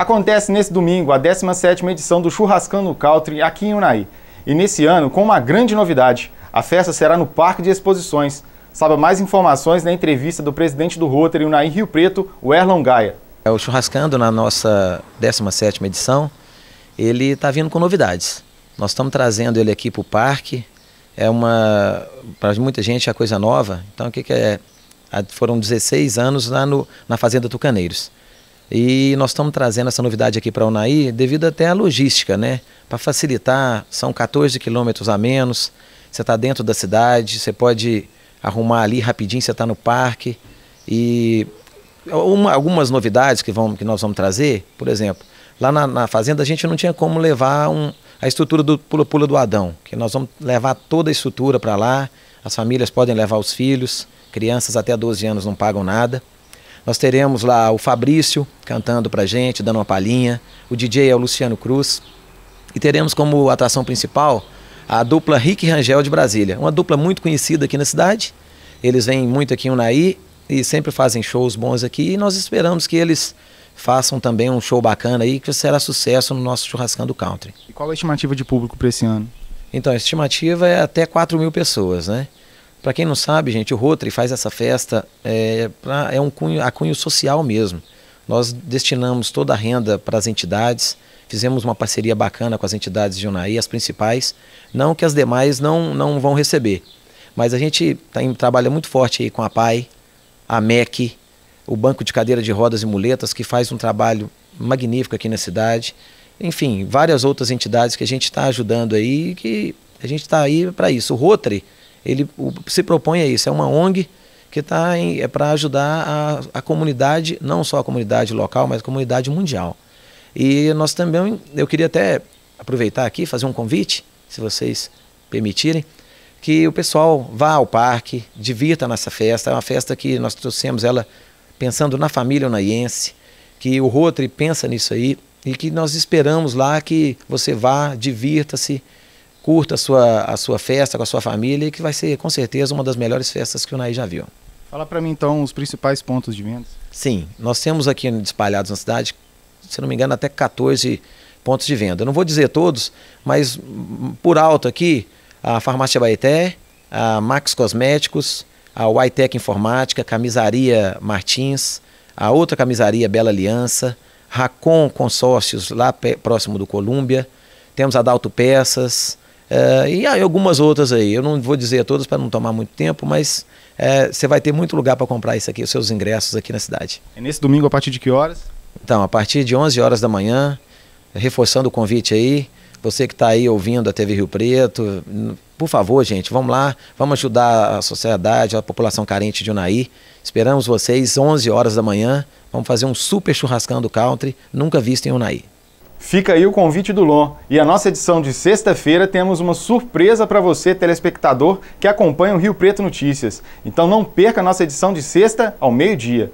Acontece nesse domingo a 17ª edição do Churrascando Country aqui em Unai. E nesse ano, com uma grande novidade, a festa será no Parque de Exposições. Saiba mais informações na entrevista do presidente do Rotary Unai Rio Preto, o Erlon Gaia. É o Churrascando na nossa 17ª edição, ele está vindo com novidades. Nós estamos trazendo ele aqui para o parque, é uma, para muita gente é coisa nova, então o que, que é? Foram 16 anos lá no, na Fazenda Tucaneiros. E nós estamos trazendo essa novidade aqui para a Unai devido até à logística, né? Para facilitar, são 14 quilômetros a menos, você está dentro da cidade, você pode arrumar ali rapidinho, você está no parque. E uma, algumas novidades que, vamos, que nós vamos trazer, por exemplo, lá na, na fazenda a gente não tinha como levar um, a estrutura do pula-pula do Adão, que nós vamos levar toda a estrutura para lá, as famílias podem levar os filhos, crianças até 12 anos não pagam nada. Nós teremos lá o Fabrício cantando pra gente, dando uma palhinha. O DJ é o Luciano Cruz. E teremos como atração principal a dupla Rick Rangel de Brasília. Uma dupla muito conhecida aqui na cidade. Eles vêm muito aqui em Unai e sempre fazem shows bons aqui. E nós esperamos que eles façam também um show bacana aí, que será sucesso no nosso Churrascando Country. E qual a estimativa de público para esse ano? Então, a estimativa é até 4 mil pessoas, né? Para quem não sabe, gente, o Rotary faz essa festa, é, pra, é um cunho, a cunho social mesmo. Nós destinamos toda a renda para as entidades, fizemos uma parceria bacana com as entidades de Unai, as principais, não que as demais não, não vão receber. Mas a gente tá em, trabalha muito forte aí com a PAI, a MEC, o Banco de Cadeira de Rodas e Muletas, que faz um trabalho magnífico aqui na cidade. Enfim, várias outras entidades que a gente está ajudando aí, que a gente está aí para isso. O Rotary ele se propõe a isso. É uma ONG que está é para ajudar a, a comunidade, não só a comunidade local, mas a comunidade mundial. E nós também, eu queria até aproveitar aqui, fazer um convite, se vocês permitirem, que o pessoal vá ao parque, divirta nessa festa. É uma festa que nós trouxemos ela pensando na família onaiense, que o Rotary pensa nisso aí e que nós esperamos lá que você vá, divirta-se, curta a sua, a sua festa com a sua família e que vai ser com certeza uma das melhores festas que o Naí já viu. Fala para mim então os principais pontos de venda. Sim, nós temos aqui espalhados na cidade, se não me engano, até 14 pontos de venda. Eu não vou dizer todos, mas por alto aqui, a Farmácia Baeté, a Max Cosméticos, a Whitec Informática, Camisaria Martins, a outra camisaria Bela Aliança, Racon Consórcios lá próximo do Colômbia, temos a Dalto Peças, Uh, e algumas outras aí. Eu não vou dizer todas para não tomar muito tempo, mas uh, você vai ter muito lugar para comprar isso aqui, os seus ingressos aqui na cidade. É nesse domingo a partir de que horas? Então, a partir de 11 horas da manhã, reforçando o convite aí, você que está aí ouvindo a TV Rio Preto, por favor, gente, vamos lá, vamos ajudar a sociedade, a população carente de Unaí. Esperamos vocês 11 horas da manhã. Vamos fazer um super churrascão do country, nunca visto em Unaí. Fica aí o convite do LON. E a nossa edição de sexta-feira temos uma surpresa para você, telespectador, que acompanha o Rio Preto Notícias. Então não perca a nossa edição de sexta ao meio-dia.